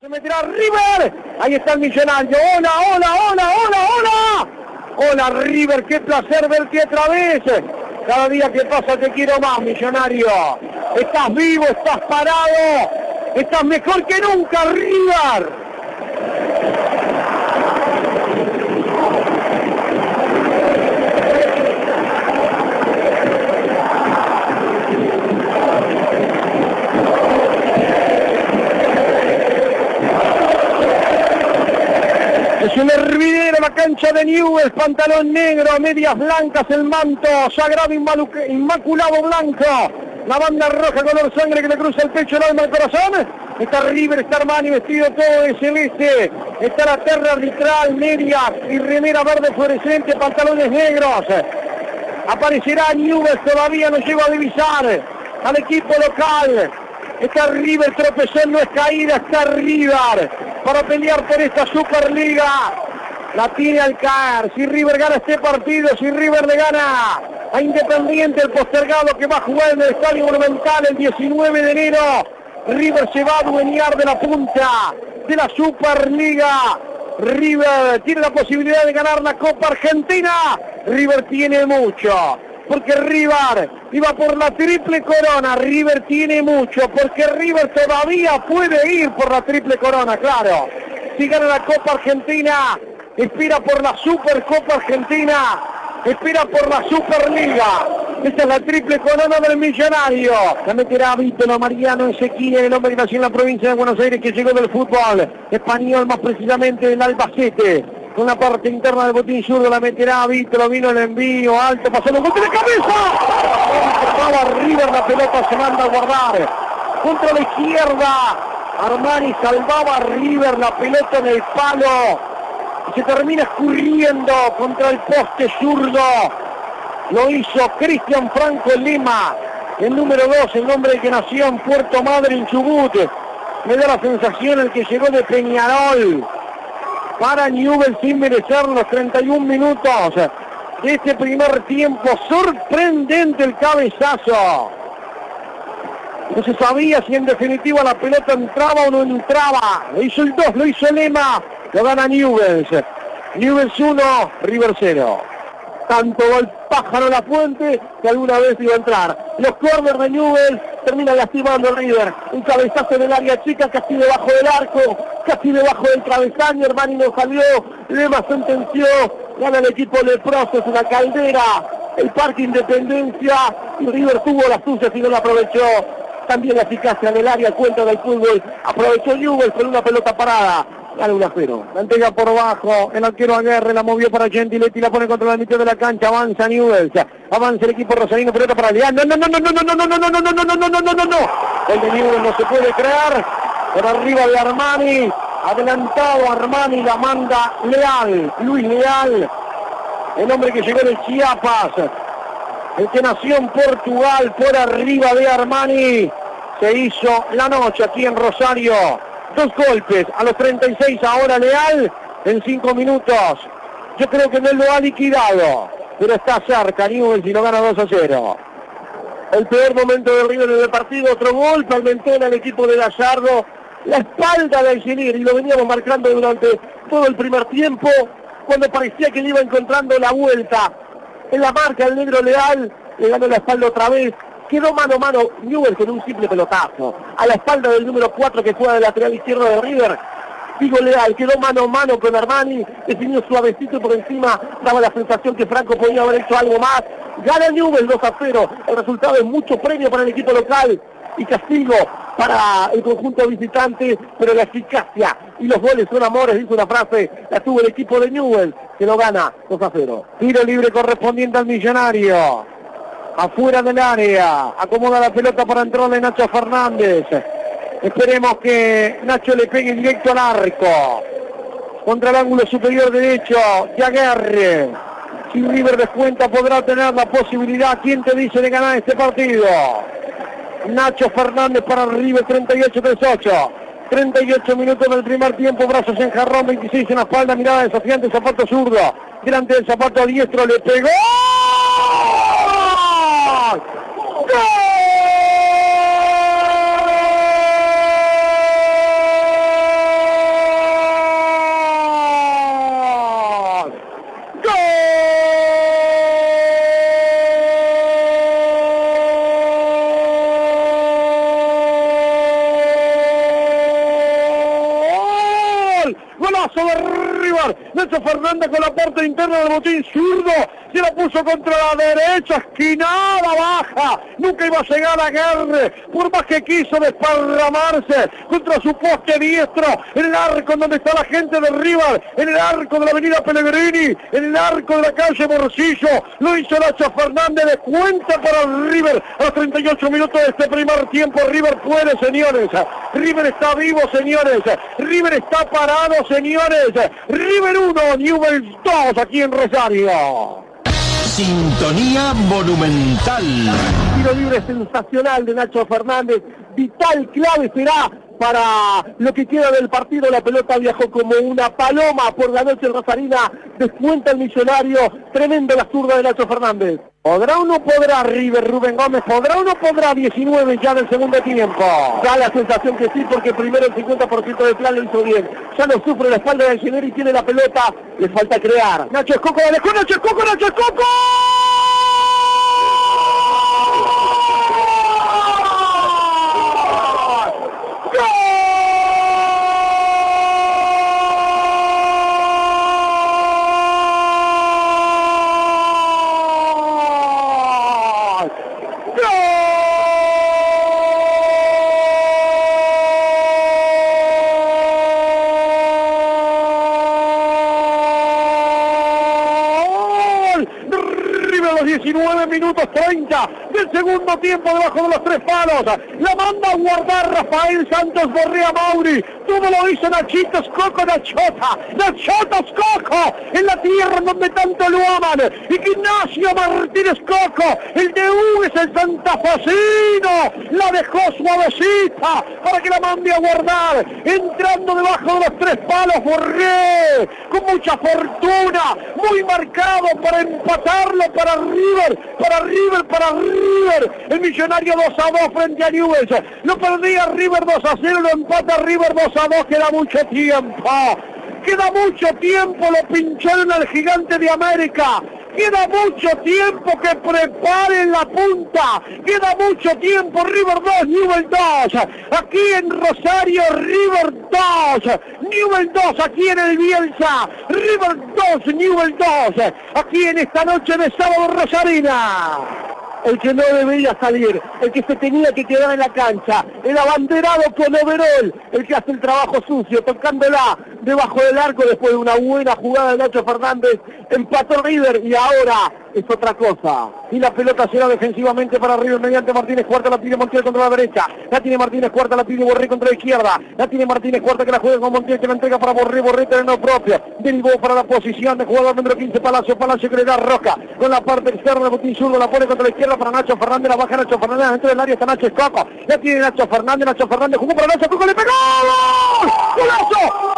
Se meterá River. Ahí está el millonario. Hola, hola, hola, hola, hola. Hola River, qué placer verte otra vez. Cada día que pasa te quiero más, millonario. Estás vivo, estás parado. Estás mejor que nunca, River. Cancha de Newell, pantalón negro, medias blancas, el manto, sagrado inmaculado blanco, la banda roja color sangre que le cruza el pecho, el alma, el corazón. Está River, está Armani vestido todo de celeste. Está la terra arbitral, medias y remera verde fluorescente, pantalones negros. Aparecerá Newell, todavía no llego a divisar al equipo local. Está River, tropezón, no es caída, está River para pelear por esta Superliga. La tiene al caer. Si River gana este partido, si River le gana a Independiente el postergado que va a jugar en el Estadio Monumental el 19 de enero, River se va a adueñar de la punta de la Superliga. River tiene la posibilidad de ganar la Copa Argentina. River tiene mucho porque River iba por la triple corona, River tiene mucho, porque River todavía puede ir por la triple corona, claro. Si gana la Copa Argentina, espera por la Supercopa Argentina, espera por la Superliga. Esta es la triple corona del millonario. La meterá Víctor Mariano Ezequiel, el hombre que nació en la provincia de Buenos Aires, que llegó del fútbol español, más precisamente del Albacete con la parte interna del botín zurdo, la meterá Vitro, vino el envío, alto, pasó los golpe de cabeza. River, la pelota se manda a guardar. Contra la izquierda, Armani salvaba a River, la pelota en el palo. Se termina escurriendo contra el poste zurdo. Lo hizo Cristian Franco Lima, el número 2, el hombre que nació en Puerto Madre, en Chubut. Me da la sensación el que llegó de Peñarol para Newell sin merecer los 31 minutos de este primer tiempo. Sorprendente el cabezazo. No se sabía si en definitiva la pelota entraba o no entraba. Lo hizo el 2, lo hizo Lema. Lo gana Newells. Newells 1, River 0 tanto el pájaro a la fuente que alguna vez iba a entrar. Los corners de Newell termina lastimando el River. Un cabezazo del área chica casi debajo del arco, casi debajo del travesaño. Hermani no salió, Lema sentenció, gana el equipo de Proces, una caldera, el Parque Independencia y River tuvo las sucias y no la aprovechó. También la eficacia del área, cuenta del fútbol. Aprovechó Newell con una pelota parada. Gana 1 a 0. La entrega por bajo. El arquero Aguerre la movió para Gentiletti. La pone contra la mitad de la cancha. Avanza Newells. Avanza el equipo rosarino. Pelota para Leal. No, no, no, no, no, no, no, no, no, no, no, no, no, no, no, no, no. El de Newells no se puede creer. Por arriba de Armani. Adelantado Armani. La manda Leal. Luis Leal. El hombre que llegó de Chiapas. El que nació en Portugal. Por arriba de Armani. Se hizo la noche aquí en Rosario dos golpes a los 36 ahora Leal en cinco minutos. Yo creo que no lo ha liquidado, pero está cerca Newell si no gana 2 a 0. El peor momento de River en el partido, otro gol, en el equipo de Gallardo, la espalda de Engineer y lo veníamos marcando durante todo el primer tiempo, cuando parecía que le iba encontrando la vuelta. En la marca el negro Leal, le ganó la espalda otra vez, Quedó mano a mano Newell con un simple pelotazo. A la espalda del número 4 que juega de lateral izquierdo de River. Digo Leal, quedó mano a mano con Armani, definió suavecito por encima, daba la sensación que Franco podía haber hecho algo más. Gana Newell 2 a 0, el resultado es mucho premio para el equipo local y castigo para el conjunto visitante, pero la eficacia y los goles son amores, dice una frase, la tuvo el equipo de Newell, que lo gana 2 a 0. Tiro libre correspondiente al millonario afuera del área, acomoda la pelota para entrarle Nacho Fernández. Esperemos que Nacho le pegue directo al arco. Contra el ángulo superior derecho, Jaguerre. Si River descuenta podrá tener la posibilidad. ¿Quién te dice de ganar este partido? Nacho Fernández para River 38-38. 38 minutos del primer tiempo, brazos en jarrón, 26 en la espalda, mirada desafiante, zapato zurdo. Delante del zapato diestro le pegó. León. ¡Gol! golazo de River. Nacho Fernández con la parte interna del botín zurdo. Se la puso contra la derecha, esquinada baja. Nunca iba a llegar a Guerre. Por que quiso desparramarse contra su poste diestro. En el arco donde está la gente de River. En el arco de la avenida Pellegrini. En el arco de la calle Morcillo. Lo hizo Nacho Fernández. De cuenta para River. A los 38 minutos de este primer tiempo. River puede, señores. River está vivo, señores. River está parado, señores. River 1, Newell 2 aquí en Rosario. Sintonía monumental. Tiro libre sensacional de Nacho Fernández. Vital clave será para lo que queda del partido. La pelota viajó como una paloma por la noche en Rosarina. Descuenta el millonario. Tremenda la zurda de Nacho Fernández. ¿Podrá o no podrá River Rubén Gómez? ¿Podrá o no podrá 19 ya del segundo tiempo? Da la sensación que sí, porque primero el 50% del plan lo hizo bien. Ya no sufre la espalda Gener y tiene la pelota. Le falta crear. Nacho Escoco, Nacho Escoco, Nacho Escoco. River a los 19 minutos 30 del segundo tiempo debajo de los tres palos. La manda a guardar Rafael Santos Borrea Mauri. Todo lo hizo Nachito Escoco Nachota. Nachota Escoco en la tierra donde tanto lo aman. Ignacio Martínez Coco, el de U es el santafesino. La dejó suavecita para que la mande a guardar. Entrando debajo de los tres palos Borré. Con mucha fortuna. Muy marcado para empatarlo para River. Para River, para River. El millonario 2 a 2 frente a Newell's. Lo perdía River 2 a 0. Lo empata River 2 a 2. Queda mucho tiempo. Queda mucho tiempo. Lo pincharon al gigante de América. Queda mucho tiempo que preparen la punta. Queda mucho tiempo. River 2, Newell 2. Aquí en Rosario, River 2. Newell 2 aquí en el Bielsa. River 2, Newell 2. Aquí en esta noche de sábado Rosarina el que no debería salir, el que se tenía que quedar en la cancha, el abanderado con overol, el que hace el trabajo sucio, tocándola debajo del arco después de una buena jugada de Nacho Fernández, empató River y ahora es otra cosa. Y la pelota será defensivamente para River mediante Martínez Cuarta, la pide Montiel contra la derecha, la tiene Martínez Cuarta, la pide Borré contra la izquierda, la tiene Martínez Cuarta que la juega con Montiel que la entrega para Borré, Borré terreno propio, derivó para la posición de jugador número 15 Palacio, Palacio que le da Roca, con la parte externa Botín Zurdo, la pone contra la izquierda para Nacho Fernández, la baja Nacho Fernández, dentro del área está Nacho Escoco, la tiene Nacho Fernández, Nacho Fernández jugó para Nacho Escoco, le pegó, ¡Golazo!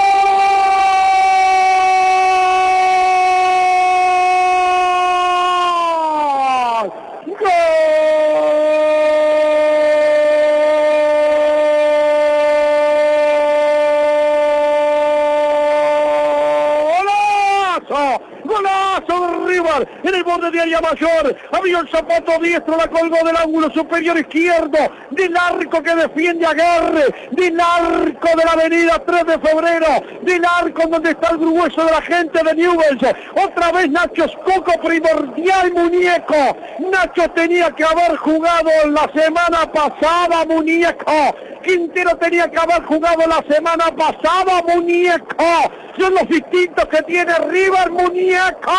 Golazo de River en el borde de área mayor, abrió el zapato diestro, la colgó del ángulo superior izquierdo, del arco que defiende a Guerre, del arco de la avenida 3 de febrero, del arco donde está el grueso de la gente de Newell's, otra vez Nacho Escoco, primordial muñeco, Nacho tenía que haber jugado la semana pasada, muñeco, Quintero tenía que haber jugado la semana pasada, muñeco. Son los distintos que tiene River, muñeco.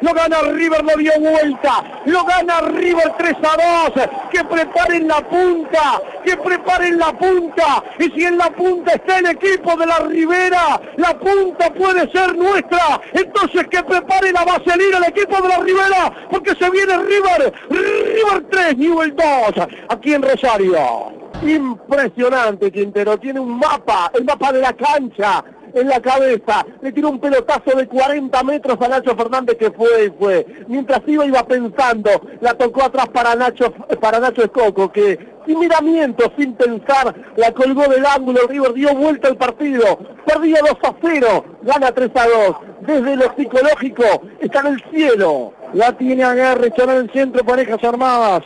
Lo gana River, lo dio vuelta. Lo gana River 3 a 2. Que preparen la punta, que preparen la punta. Y si en la punta está el equipo de la Ribera, la punta puede ser nuestra. Entonces que prepare la vaselina el equipo de la Ribera, porque se viene River. River 3, Newell 2, aquí en Rosario. Impresionante Quintero, tiene un mapa, el mapa de la cancha en la cabeza, le tiró un pelotazo de 40 metros a Nacho Fernández que fue fue. Mientras iba, iba pensando, la tocó atrás para Nacho, para Nacho Escoco, que sin miramiento, sin pensar, la colgó del ángulo, River dio vuelta al partido, perdía 2 a 0, gana 3 a 2, desde lo psicológico, está en el cielo, la tiene a Guerra, en el centro, parejas armadas,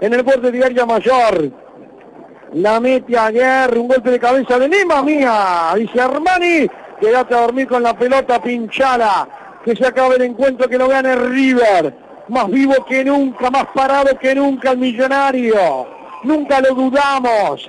en el borde de área mayor, La mete a Guerra, un golpe de cabeza de Nema mía, dice Armani. Quédate a dormir con la pelota pinchada. Que se acabe el encuentro, que lo gane River. Más vivo que nunca, más parado que nunca el millonario. Nunca lo dudamos.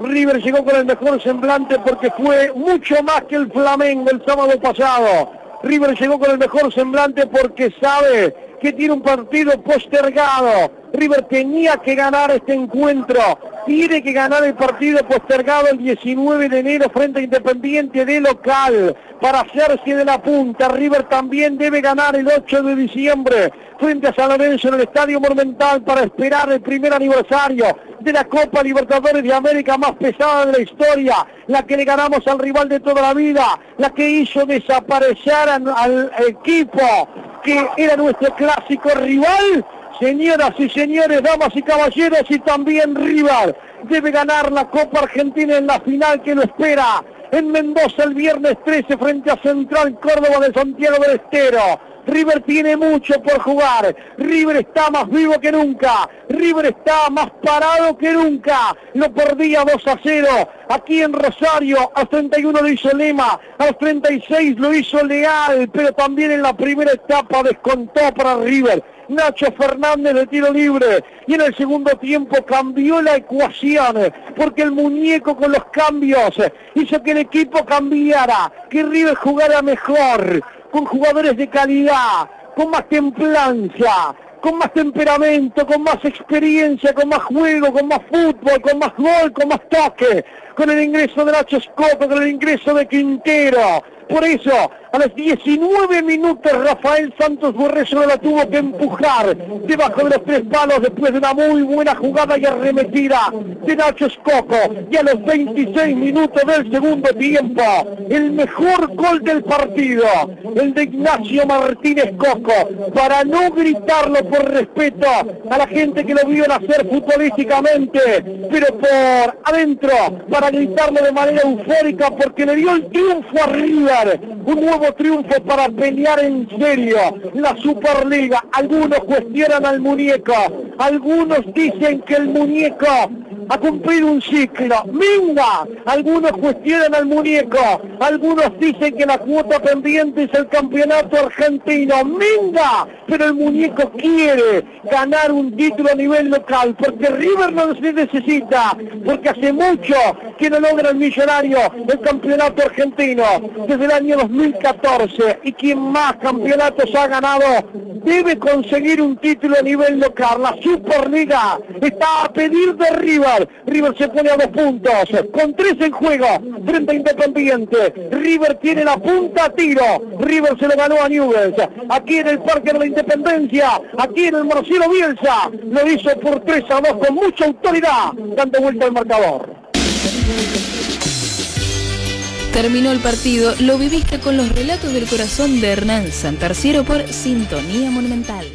River llegó con el mejor semblante porque fue mucho más que el Flamengo el sábado pasado. River llegó con el mejor semblante porque sabe que tiene un partido postergado. River tenía que ganar este encuentro. Tiene que ganar el partido postergado el 19 de enero frente a Independiente de local para hacerse de la punta. River también debe ganar el 8 de diciembre frente a San Lorenzo en el Estadio Monumental para esperar el primer aniversario de la Copa Libertadores de América más pesada de la historia, la que le ganamos al rival de toda la vida, la que hizo desaparecer al equipo que era nuestro clásico rival. Señoras y señores, damas y caballeros, y también rival, debe ganar la Copa Argentina en la final que lo espera en Mendoza el viernes 13 frente a Central Córdoba de Santiago del Estero. River tiene mucho por jugar. River está más vivo que nunca. River está más parado que nunca. Lo perdía 2 a 0. Aquí en Rosario, a 31 lo hizo Lema, a los 36 lo hizo Leal, pero también en la primera etapa descontó para River. Nacho Fernández de tiro libre y en el segundo tiempo cambió la ecuación porque el muñeco con los cambios hizo que el equipo cambiara, que River jugara mejor, con jugadores de calidad, con más templanza, con más temperamento, con más experiencia, con más juego, con más fútbol, con más gol, con más toque, con el ingreso de Nacho Scott, con el ingreso de Quintero. Por eso, a los 19 minutos Rafael Santos Borreso la tuvo que empujar debajo de los tres palos después de una muy buena jugada y arremetida de Nacho Escoco. Y a los 26 minutos del segundo tiempo, el mejor gol del partido, el de Ignacio Martínez Coco, para no gritarlo por respeto a la gente que lo vio nacer futbolísticamente, pero por adentro, para gritarlo de manera eufórica porque le dio el triunfo a River, un nuevo triunfo para pelear en serio la Superliga. Algunos cuestionan al muñeco, algunos dicen que el muñeco ha cumplido un ciclo. Minga, algunos cuestionan al muñeco, algunos dicen que la cuota pendiente es el campeonato argentino. Minga, pero el muñeco quiere ganar un título a nivel local, porque River no se necesita, porque hace mucho que no logra el millonario el campeonato argentino desde el año 2014 y quien más campeonatos ha ganado debe conseguir un título a nivel local. La Superliga está a pedir de River. River se pone a dos puntos, con tres en juego, frente a Independiente. River tiene la punta a tiro. River se le ganó a Newell's. Aquí en el Parque de la Independencia, aquí en el Marcelo Bielsa, lo hizo por 3 a 2 con mucha autoridad, dando vuelta al marcador. Terminó el partido, lo viviste con los relatos del corazón de Hernán Santarciero por Sintonía Monumental.